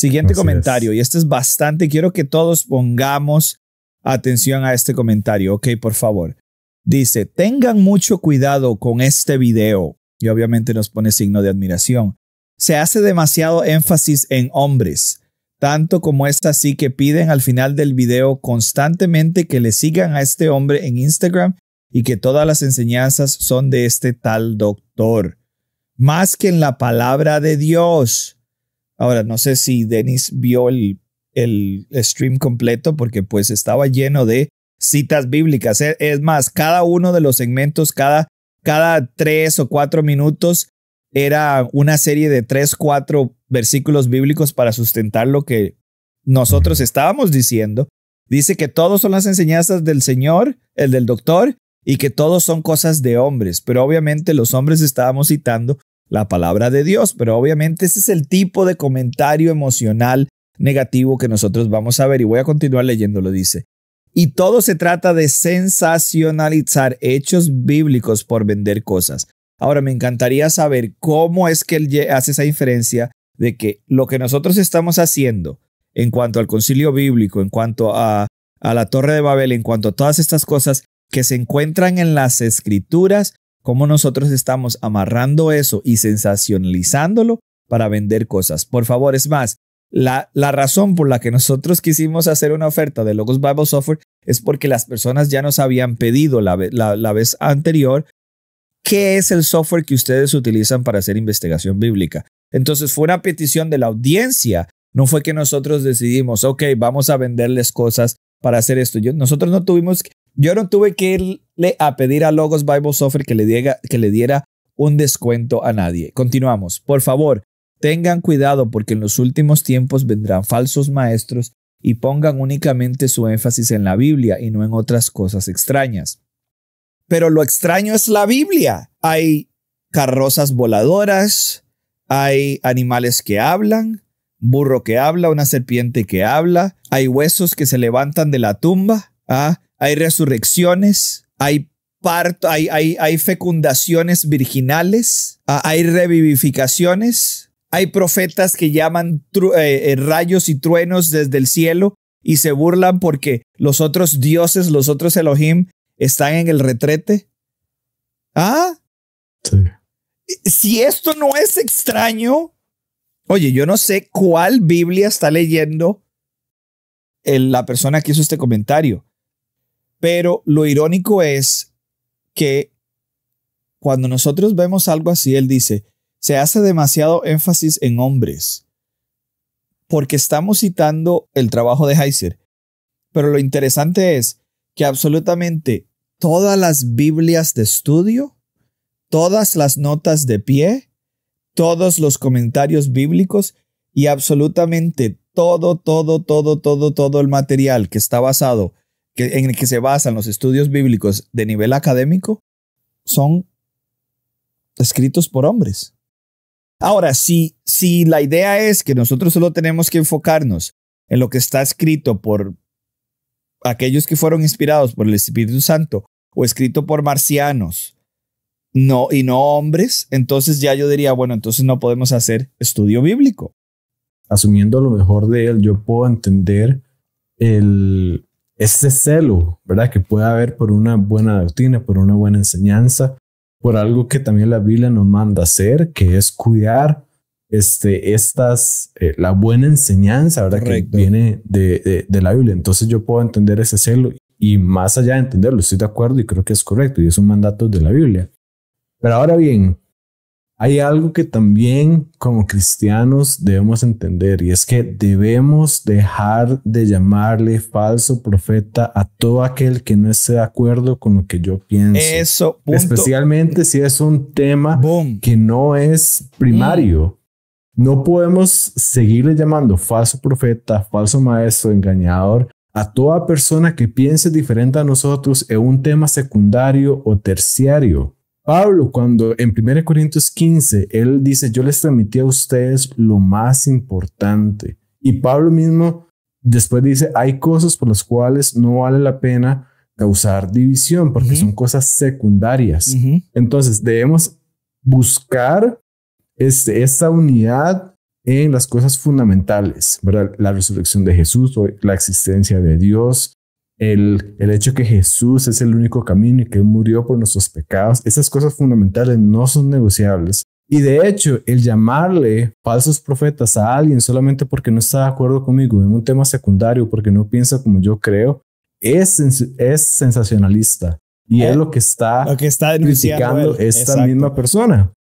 Siguiente comentario, y este es bastante, quiero que todos pongamos atención a este comentario, ok, por favor. Dice, tengan mucho cuidado con este video, y obviamente nos pone signo de admiración. Se hace demasiado énfasis en hombres, tanto como es así que piden al final del video constantemente que le sigan a este hombre en Instagram y que todas las enseñanzas son de este tal doctor, más que en la palabra de Dios. Ahora, no sé si Denis vio el, el stream completo porque pues estaba lleno de citas bíblicas. E, es más, cada uno de los segmentos, cada, cada tres o cuatro minutos, era una serie de tres, cuatro versículos bíblicos para sustentar lo que nosotros estábamos diciendo. Dice que todos son las enseñanzas del Señor, el del doctor, y que todos son cosas de hombres, pero obviamente los hombres estábamos citando la palabra de Dios, pero obviamente ese es el tipo de comentario emocional negativo que nosotros vamos a ver y voy a continuar leyéndolo, dice. Y todo se trata de sensacionalizar hechos bíblicos por vender cosas. Ahora me encantaría saber cómo es que él hace esa diferencia de que lo que nosotros estamos haciendo en cuanto al concilio bíblico, en cuanto a, a la torre de Babel, en cuanto a todas estas cosas, que se encuentran en las escrituras, cómo nosotros estamos amarrando eso y sensacionalizándolo para vender cosas. Por favor, es más, la, la, razón por la que nosotros quisimos hacer una oferta de Logos Bible Software es porque las personas ya nos habían pedido la, la, vez anterior qué es el software que ustedes utilizan para hacer investigación bíblica. Entonces fue una petición de la audiencia, no fue que nosotros decidimos, ok, vamos a venderles cosas para hacer esto. Yo, nosotros no tuvimos, yo no tuve que irle a pedir a Logos Bible Software que le, diga, que le diera un descuento a nadie. Continuamos. Por favor, tengan cuidado porque en los últimos tiempos vendrán falsos maestros y pongan únicamente su énfasis en la Biblia y no en otras cosas extrañas. Pero lo extraño es la Biblia. Hay carrozas voladoras, hay animales que hablan, burro que habla, una serpiente que habla, hay huesos que se levantan de la tumba, ¿ah? Hay resurrecciones, hay parto, hay, hay, hay fecundaciones virginales, ¿ah? hay revivificaciones, hay profetas que llaman eh, eh, rayos y truenos desde el cielo y se burlan porque los otros dioses, los otros Elohim, están en el retrete. ¿Ah? Si esto no es extraño, Oye, yo no sé cuál Biblia está leyendo la persona que hizo este comentario, pero lo irónico es que cuando nosotros vemos algo así, él dice, se hace demasiado énfasis en hombres, porque estamos citando el trabajo de Heiser. Pero lo interesante es que absolutamente todas las Biblias de estudio, todas las notas de pie, todos los comentarios bíblicos y absolutamente todo, todo, todo, todo, todo el material que está basado, en el que se basan los estudios bíblicos de nivel académico, son escritos por hombres. Ahora, si, si la idea es que nosotros solo tenemos que enfocarnos en lo que está escrito por aquellos que fueron inspirados por el Espíritu Santo o escrito por marcianos no, y no hombres, entonces ya yo diría, bueno, entonces no podemos hacer estudio bíblico. Asumiendo lo mejor de él, yo puedo entender el, ese celo, ¿verdad? Que puede haber por una buena doctrina, por una buena enseñanza, por algo que también la Biblia nos manda hacer, que es cuidar este, estas, eh, la buena enseñanza, ¿verdad? Que viene de, de, de, la Biblia. Entonces yo puedo entender ese celo y más allá de entenderlo, estoy de acuerdo y creo que es correcto y es un mandato de la Biblia. Pero ahora bien, hay algo que también como cristianos debemos entender y es que debemos dejar de llamarle falso profeta a todo aquel que no esté de acuerdo con lo que yo pienso. Eso, especialmente si es un tema que no es primario. No podemos seguirle llamando falso profeta, falso maestro, engañador a toda persona que piense diferente a nosotros en un tema secundario o terciario. Pablo, cuando en 1 Corintios 15, él dice, yo les transmití a ustedes lo más importante. Y Pablo mismo después dice, hay cosas por las cuales no vale la pena causar división porque son cosas secundarias. Entonces debemos buscar este, esta unidad en las cosas fundamentales, ¿verdad? La resurrección de Jesús, la existencia de Dios, el, el hecho que Jesús es el único camino y que murió por nuestros pecados. Esas cosas fundamentales no son negociables. Y de hecho, el llamarle falsos profetas a alguien solamente porque no está de acuerdo conmigo en un tema secundario, porque no piensa como yo creo, es, es sensacionalista. Y es eh, lo que está, lo que está criticando esta misma persona.